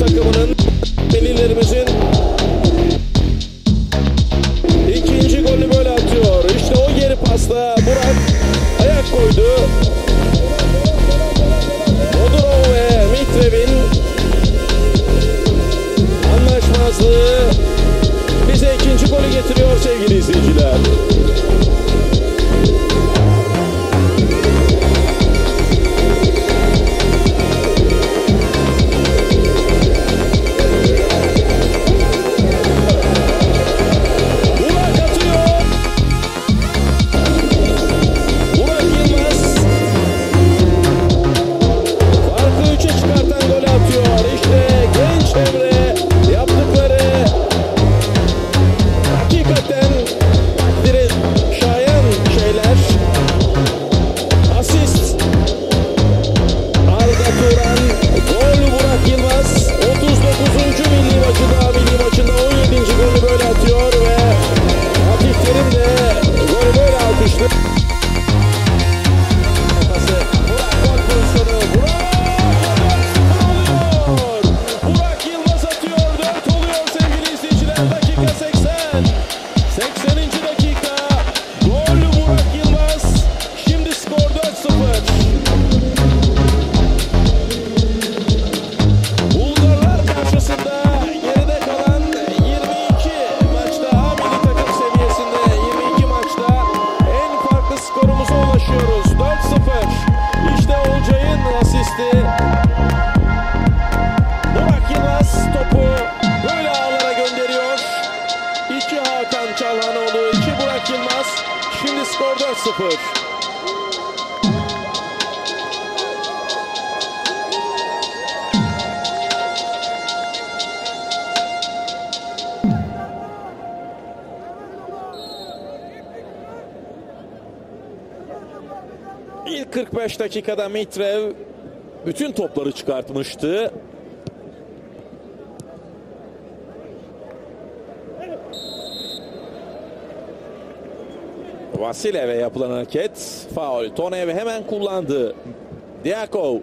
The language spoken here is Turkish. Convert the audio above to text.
takımının delilerimizin ikinci golü böyle atıyor. İşte o geri pasta Burak ayak koydu. Bodurov ve Mitrev'in anlaşmazlığı bize ikinci golü getiriyor sevgili izleyiciler. 0. İlk 45 dakikada Mitrev bütün topları çıkartmıştı. Vasilev'e yapılan hareket faul. Tonev'e hemen kullandı. Diakov